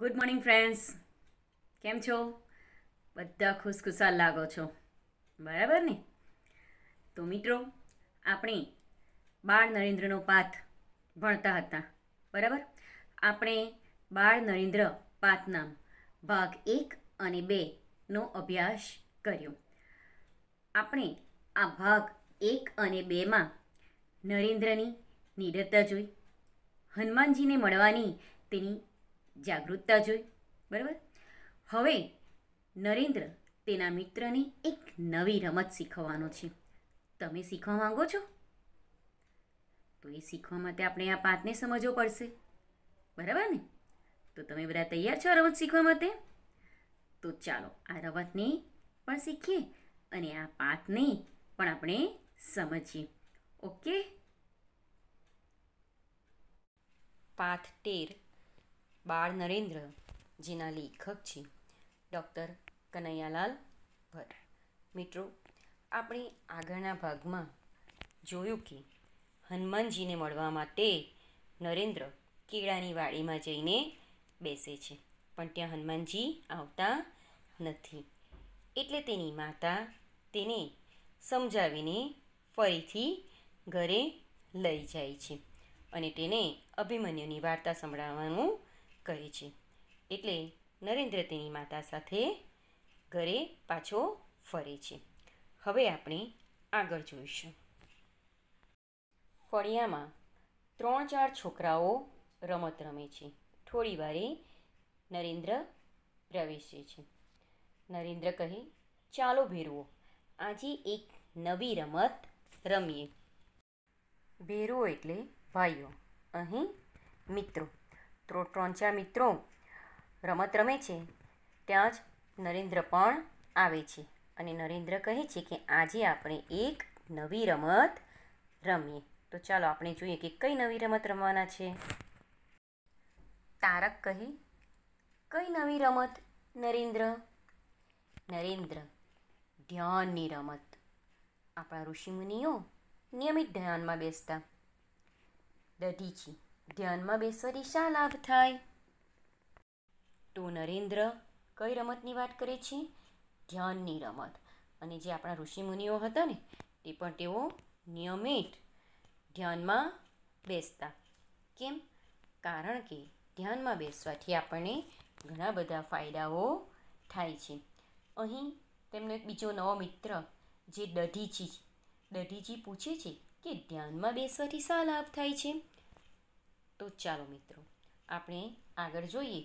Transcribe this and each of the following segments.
Good morning friends કેમ છો? બધા ખુશખુશાલ લાગો છો. બરાબર ને? તો મિત્રો, આપણે બાળ નરેન્દ્રનો પાથ ભણતા હતા. બરાબર? આપણે બાળ નરેન્દ્ર પાથનામ ભાગ એક અને બેનો અભ્યાસ કર્યો. આપણે આ ભાગ એક અને બેમાં નરેન્દ્રની નિડરતા જોઈ. હનુમાનજીને મળવાની તેની જાગૃતતા જોઈ, બરાબર? હવે નરેન્દ્ર તેના મિત્રને એક નવી રમત શીખવવાનો છે. તમે શીખવા માંગો છો? તો એ શીખવા માટે આપણે આ પાઠને સમજવો પડશે. બરાબર ને? તો તમે બધા તૈયાર છો રમત શીખવા માટે? તો ચાલો, આ રમતને પણ શીખીએ અને આ પાઠને પણ આપણે સમજીએ. ઓકે? પાઠ તેર. બાળ નરેન્દ્ર, જેના લેખક છે. ડૉક્ટર કનૈયાલાલ ભટ્ટ. મિત્રો, આપણે આગળના ભાગમાં જોયું કે હનુમાનજીને મળવા માટે નરેન્દ્ર કેળાની વાડીમાં જઈને બેસે છે, પણ ત્યાં હનુમાનજી આવતા નથી. એટલે તેની માતા તેને સમજાવીને ફરીથી ઘરે લઈ જાય છે અને તેને અભિમન્યુની વાર્તા સંભળાવવાનું કહે છે. એટલે નરેન્દ્ર તેની માતા સાથે ઘરે પાછો ફરે છે. હવે આપણે આગળ જોઈશું. ફળિયામાં ત્રણ ચાર છોકરાઓ રમત રમે છે. થોડી વારે નરેન્દ્ર પ્રવેશે છે. નરેન્દ્ર કહે, ચાલો ભેરવો, આજે એક નવી રમત રમીએ. ભેરવો એટલે ભાઈઓ, અહીં મિત્રો. ત્રણ ચાર મિત્રો રમત રમે છે, ત્યાં જ નરેન્દ્ર પણ આવે છે. અને નરેન્દ્ર કહે છે કે આજે આપણે એક નવી રમત રમીએ. તો ચાલો આપણે જોઈએ કે કઈ નવી રમત રમવાના છે. તારક કહે, કઈ નવી રમત, નરેન્દ્ર? નરેન્દ્ર, ધ્યાનની રમત. આપણા ઋષિમુનિઓ નિયમિત ધ્યાનમાં બેસતા. દધીચી ધ્યાનમાં બેસવાથી શા લાભ થાય. તો નરેન્દ્ર કઈ રમતની વાત કરે છે? ધ્યાનની રમત. અને જે આપણા ઋષિમુનિઓ હતા ને, તે પણ તેઓ નિયમિત ધ્યાનમાં બેસતા. કેમ? કારણ કે ધ્યાનમાં બેસવાથી આપણને ઘણા બધા ફાયદાઓ થાય છે. અહીં તેમનો એક બીજો નવો મિત્ર, જે દધીજી દધીજી પૂછે છે કે ધ્યાનમાં બેસવાથી શા લાભ થાય છે? તો ચાલો મિત્રો, આપણે આગળ જોઈએ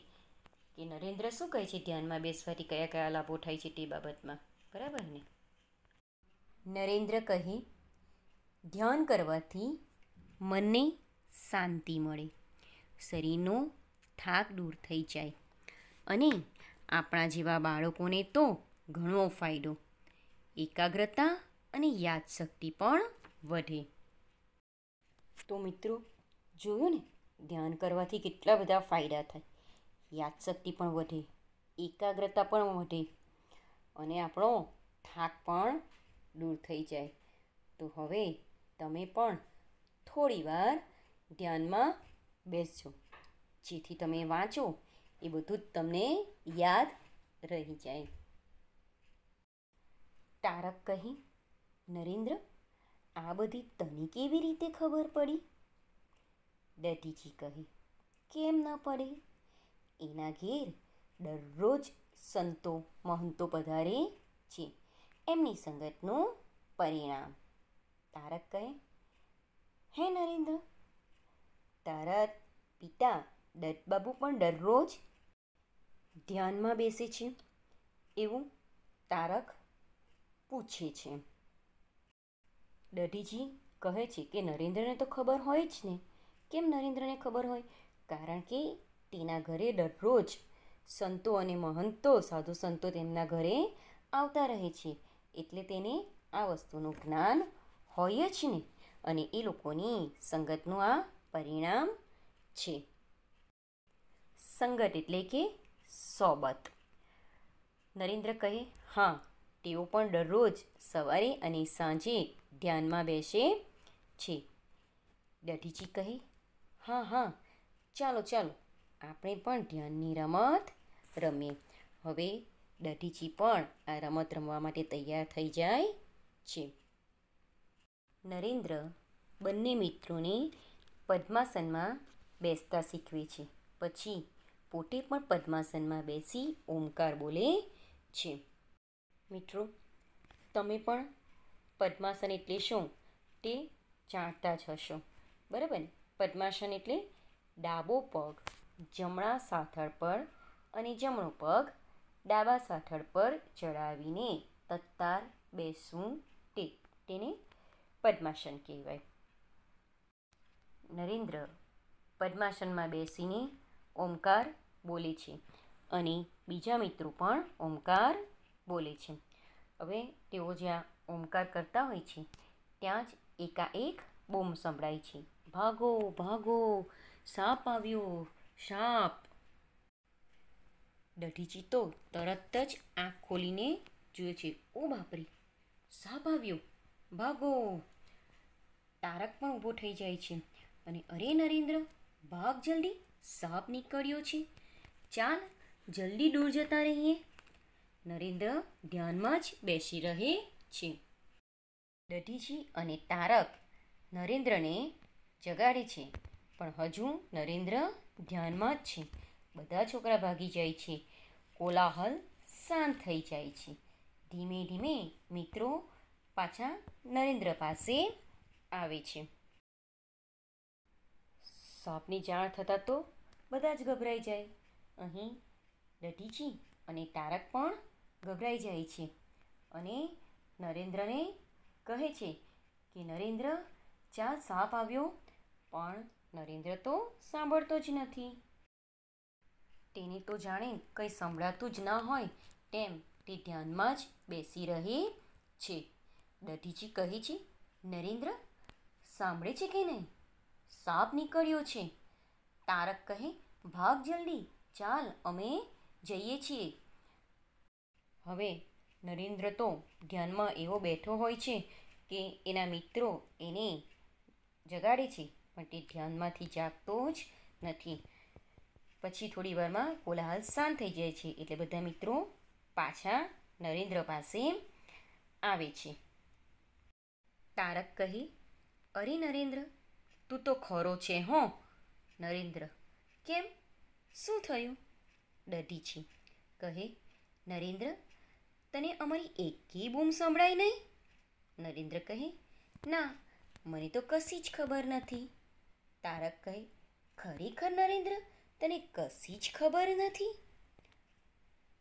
કે નરેન્દ્ર શું કહે છે ધ્યાનમાં બેસવાથી કયા કયા લાભો થાય છે તે બાબતમાં. બરાબર ને? નરેન્દ્ર કહે, ધ્યાન કરવાથી મનને શાંતિ મળે. શરીરનો થાક દૂર થઈ જાય અને આપણા જેવા બાળકોને તો ઘણો ફાયદો, એકાગ્રતા અને યાદશક્તિ પણ વધે. તો મિત્રો, જોયું ને? ધ્યાન કરવાથી કેટલા બધા ફાયદા થાય. યાદશક્તિ પણ વધે, એકાગ્રતા પણ વધે અને આપણો થાક પણ દૂર થઈ જાય. તો હવે તમે પણ થોડીવાર ધ્યાનમાં બેસજો, જેથી તમે વાંચો, એ બધું જ તમને યાદ રહી જાય. તારક કહી, નરેન્દ્ર, આ બધી તને કેવી રીતે ખબર પડી? દધીજી કહે, કેમ ન પડે? એના ઘેર દરરોજ સંતો મહંતો પધારે છે. એમની સંગતનું પરિણામ. તારક કહે, હે નરેન્દ્ર, તારા પિતા દત્તબાબુ પણ દરરોજ ધ્યાનમાં બેસે છે. એવું તારક પૂછે છે. દઢીજી કહે છે કે, નરેન્દ્રને તો ખબર હોય જ ને કેમ નરેન્દ્રને ખબર હોય? કારણ કે તેના ઘરે દરરોજ સંતો અને મહંતો, સાધુ સંતો તેમના ઘરે આવતા રહે છે. એટલે તેને આ વસ્તુનું જ્ઞાન હોય જ ને. અને એ લોકોની સંગતનું આ પરિણામ છે. સંગત એટલે કે સોબત. નરેન્દ્ર કહે, હા, તેઓ પણ દરરોજ સવારે અને સાંજે ધ્યાનમાં બેસે છે. દઢીજી કહે હા હા. ચાલો ચાલો. આપણે પણ ધ્યાનની રમત રમીએ. હવે દઢીજી પણ આ રમત રમવા માટે તૈયાર થઈ જાય છે. નરેન્દ્ર બંને મિત્રોને પદ્માસનમાં બેસતા શીખવે છે. પછી પોતે પણ પદ્માસનમાં બેસી ઓમકાર બોલે છે. મિત્રો, તમે પણ પદ્માસન એટલે શું તે જાણતા જ હશો. બરાબર ને? પદ્માસન એટલે ડાબો પગ, જમણા સાથળ પર અને જમણો પગ, ડાબા સાથળ પર ચડાવીને તત્તાર બેસવું તે તેને પદ્માસન કહેવાય. નરેન્દ્ર પદ્માસનમાં બેસીને ઓમકાર બોલે છે અને બીજા મિત્રો પણ ઓમકાર બોલે છે. હવે તેઓ જ્યાં ઓમકાર કરતા હોય છે, ત્યાં જ એકાએક બૂમ સંભળાય છે. ભાગો ભાગો, સાપ આવ્યો, સાપ. દઢી તો તરત જ આંખ ખોલીને જુએ છે, ઓ બાપરે, સાપ આવ્યો, ભાગો. તારક પણ ઊભો થઈ જાય છે અને અરે નરેન્દ્ર, ભાગ જલ્દી, સાપ નીકળ્યો છે. ચાલ, જલ્દી દૂર જતા રહીએ. નરેન્દ્ર ધ્યાનમાં જ બેસી રહે છે. દઢીજી અને તારક નરેન્દ્રને જગાડે છે. પણ હજુ નરેન્દ્ર ધ્યાનમાં જ છે. બધા છોકરા ભાગી જાય છે. કોલાહલ શાંત થઈ જાય છે. ધીમે ધીમે મિત્રો પાછા નરેન્દ્ર પાસે આવે છે. સાપની જાણ થતાં તો બધા જ ગભરાઈ જાય. અહીં દઢીજી અને તારક પણ ગભરાઈ જાય છે. અને નરેન્દ્રને કહે છે કે, નરેન્દ્ર, જ્યાં સાપ આવ્યો પણ નરેન્દ્ર તો સાંભળતો જ નથી. તેને તો જાણે કંઈ સંભળાતું જ ના હોય, તેમ તે ધ્યાનમાં જ બેસી રહે છે. દઢીજી કહે છે, નરેન્દ્ર, સાંભળે છે કે નહીં? સાપ નીકળ્યો છે. તારક કહે, ભાગ જલ્દી, ચાલ, અમે જઈએ છીએ. હવે નરેન્દ્ર તો ધ્યાનમાં એવો બેઠો હોય છે કે એના મિત્રો એને જગાડે છે. પણ તે ધ્યાનમાંથી જાગતો જ નથી. પછી થોડી વારમાં કોલાહલ શાંત થઈ જાય છે એટલે બધા મિત્રો પાછા નરેન્દ્ર પાસે આવે છે. તારક કહે, અરે નરેન્દ્ર, તું તો ખરો છે હો. નરેન્દ્ર, કેમ? શું થયું? ડઢી છે. કહે, નરેન્દ્ર, તને અમારી એકેય બૂમ સંભળાય નહીં? નરેન્દ્ર કહે, ના, મને તો કશી જ ખબર નથી. તારક કહે, ખરેખર નરેન્દ્ર? તને કશી જ ખબર નથી?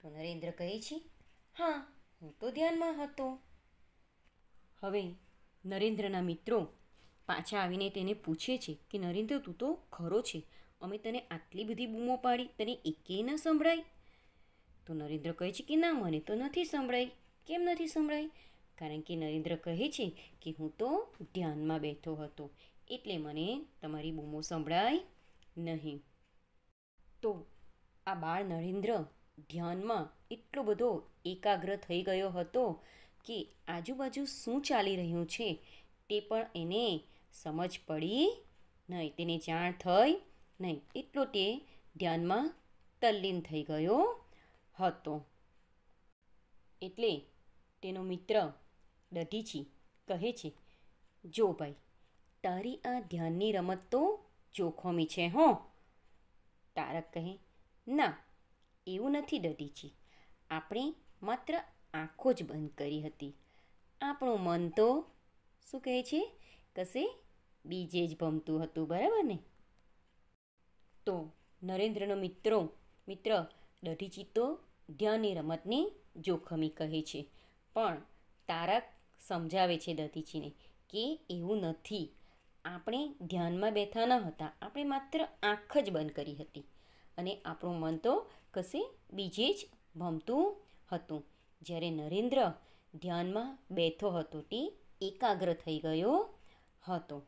તો નરેન્દ્ર કહે છે, હા, હું તો ધ્યાનમાં હતો. હવે નરેન્દ્રના મિત્રો પાછા આવીને તેને પૂછે છે કે, નરેન્દ્ર, તું તો ખરો છે. અમે તને આટલી બધી બૂમો પાડી, તને એકેય ન સંભળાય? તો નરેન્દ્ર કહે છે કે, ના, મને તો નથી સંભળાય. કેમ નથી સંભળાય? કારણ કે નરેન્દ્ર કહે છે કે, હું તો ધ્યાનમાં બેઠો હતો. એટલે મને તમારી બૂમો સંભળાય નહીં. તો આ બાળ નરેન્દ્ર ધ્યાનમાં એટલો બધો એકાગ્ર થઈ ગયો હતો કે આજુબાજુ શું ચાલી રહ્યું છે તે પણ એને સમજ પડી નહીં. તેને જાણ થઈ નહીં. એટલો તે ધ્યાનમાં તલ્લીન થઈ ગયો હતો. એટલે તેનો મિત્ર દઢીચી કહે છે, જો ભાઈ તારી આ ધ્યાનની રમત તો જોખમી છે, હો. તારક કહે, ના, એવું નથી દઢીચી આપણે માત્ર આંખો જ બંધ કરી હતી. આપણું મન તો, શું કહે છે, કશે બીજે જ ભમતું હતું, બરાબર ને? તો નરેન્દ્રનો મિત્રો, મિત્ર દઢીચી તો ધ્યાનની રમતને જોખમી કહે છે. પણ તારક સમજાવે છે દધીચીને કે એવું નથી. આપણે ધ્યાનમાં બેઠા ન હતા. આપણે માત્ર આંખ જ બંધ કરી હતી. અને આપણું મન તો કશે બીજે જ ભમતું હતું. જ્યારે નરેન્દ્ર ધ્યાનમાં બેઠો હતો, તે એકાગ્ર થઈ ગયો હતો.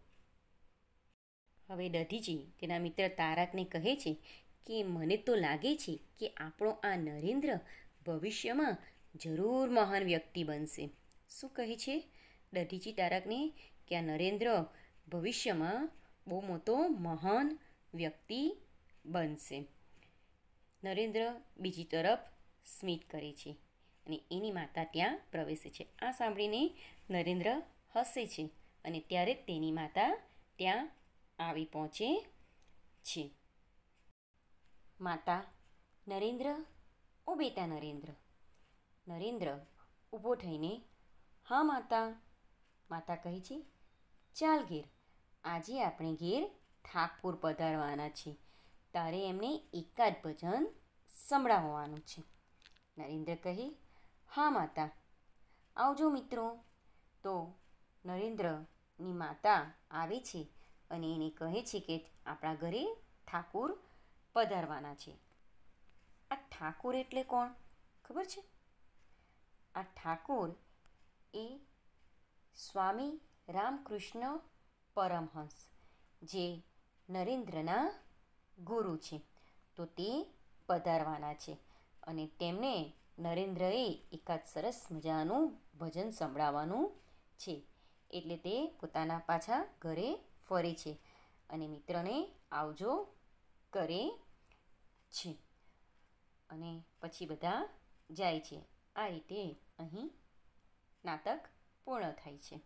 હવે દધીજી, તેના મિત્ર તારકને કહે છે કે, મને તો લાગે છે કે આપણો આ નરેન્દ્ર ભવિષ્યમાં જરૂર મહાન વ્યક્તિ બનશે. શું કહે છે દધીજી તારકને કે, આ નરેન્દ્ર ભવિષ્યમાં બહુ મોટો મહાન વ્યક્તિ બનશે. નરેન્દ્ર બીજી તરફ સ્મિત કરે છે અને એની માતા ત્યાં પ્રવેશે છે. આ સાંભળીને નરેન્દ્ર હસે છે અને ત્યારે જ તેની માતા ત્યાં આવી પહોંચે છે. માતા નરેન્દ્ર, ઓ બેટા નરેન્દ્ર. નરેન્દ્ર ઊભો થઈને, હા માતા. માતા કહે છે, ચાલ ઘેર. આજે આપણે ઘેર ઠાકોર પધારવાના છે. તારે એમને એકાદ ભજન સંભળાવવાનું છે. નરેન્દ્ર કહે, હા માતા, આવજો મિત્રો. તો નરેન્દ્રની માતા આવે છે અને એને કહે છે કે આપણા ઘરે ઠાકુર પધારવાના છે. આ ઠાકુર એટલે કોણ? ખબર છે? આ ઠાકુર એ સ્વામી રામકૃષ્ણ પરમહંસ, જે નરેન્દ્રના ગુરુ છે. તો તે પધારવાના છે અને તેમને નરેન્દ્રએ એકાદ સરસ મજાનું ભજન સંભળાવવાનું છે. એટલે તે પોતાના પાછા ઘરે ફરે છે અને મિત્રને આવજો કરે છે. અને પછી બધા જાય છે. આ રીતે અહીં નાટક પૂર્ણ થાય છે.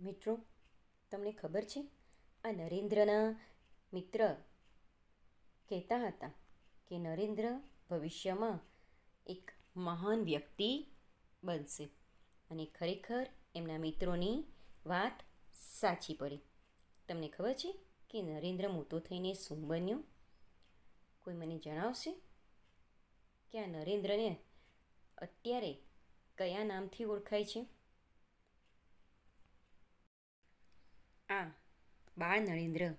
મિત્રો તમને ખબર છે? આ નરેન્દ્રના મિત્ર કહેતા હતા કે નરેન્દ્ર ભવિષ્યમાં એક મહાન વ્યક્તિ બનશે અને ખરેખર એમના મિત્રોની વાત સાચી પડી. તમને ખબર છે કે નરેન્દ્ર મોટો થઈને શું બન્યો? કોઈ મને જણાવશે કે આ નરેન્દ્રને અત્યારે કયા નામથી ઓળખાય છે? આ બાળ નરેન્દ્ર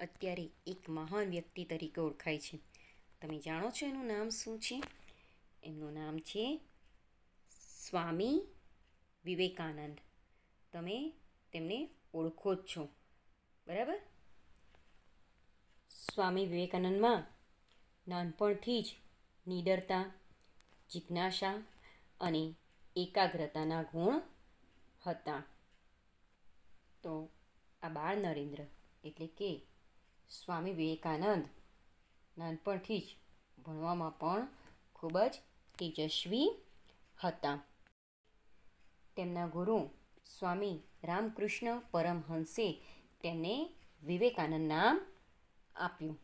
અત્યારે એક મહાન વ્યક્તિ તરીકે ઓળખાય છે. તમે જાણો છો એનું નામ શું છે? એમનું નામ છે સ્વામી વિવેકાનંદ. તમે તેમને ઓળખો જ છો. બરાબર? સ્વામી વિવેકાનંદમાં નાનપણથી જ નીડરતા, જિજ્ઞાસા અને એકાગ્રતાના ગુણ હતા. તો આ બાળ નરેન્દ્ર એટલે કે સ્વામી વિવેકાનંદ. નાનપણથી જ ભણવામાં પણ ખૂબ જ તેજસ્વી હતા. તેમના ગુરુ સ્વામી રામકૃષ્ણ પરમહંસે તેમને વિવેકાનંદ નામ આપ્યું.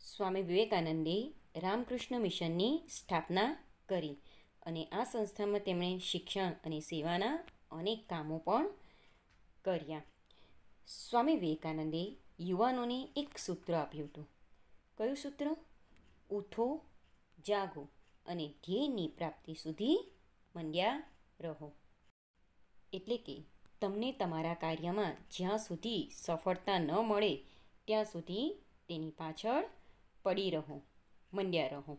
સ્વામી વિવેકાનંદે રામકૃષ્ણ મિશનની સ્થાપના કરી અને આ સંસ્થામાં તેમણે શિક્ષણ અને સેવાના અનેક કામો પણ કર્યા સ્વામી વિવેકાનંદે યુવાનોને એક સૂત્ર આપ્યું હતું. કયું સૂત્ર? ઉઠો, જાગો અને ધ્યેયની પ્રાપ્તિ સુધી મંડ્યા રહો. એટલે કે તમને તમારા કાર્યમાં જ્યાં સુધી સફળતા ન મળે, ત્યાં સુધી તેની પાછળ પડી રહો, મંડ્યા રહો.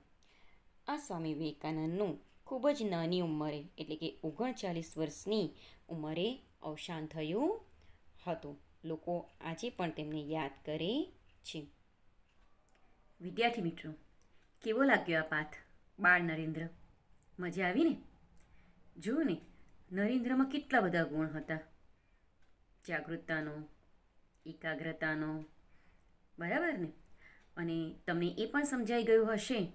આ સ્વામી વિવેકાનંદનું ખૂબ જ નાની ઉંમરે, એટલે કે ઓગણચાલીસ વર્ષની ઉંમરે અવસાન થયું હતું. લોકો આજે પણ તેમને યાદ કરે છે. વિદ્યાર્થી મિત્રો, કેવો લાગ્યો આ પાઠ? બાળ નરેન્દ્ર, મજા આવી ને? જુઓ ને, નરેન્દ્રમાં કેટલા બધા ગુણ હતા. જાગૃતતાનો, એકાગ્રતાનો, બરાબર ને? અને તમને એ પણ સમજાઈ ગયું હશે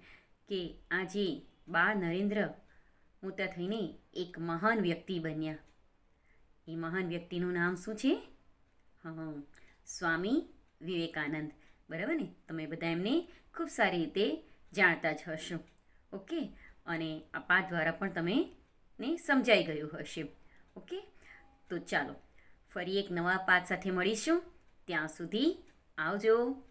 કે આજે બાળ નરેન્દ્ર મોટા થઈને એક મહાન વ્યક્તિ બન્યા. એ મહાન વ્યક્તિનું નામ શું છે? હા, સ્વામી વિવેકાનંદ. બરાબર ને? તમે બધા એમને ખૂબ સારી રીતે જાણતા જ હશો. ઓકે? અને આ પાઠ દ્વારા પણ તમે ને સમજાઈ ગયું હશે. ઓકે? તો ચાલો, ફરી એક નવા પાઠ સાથે મળીશું. ત્યાં સુધી આવજો.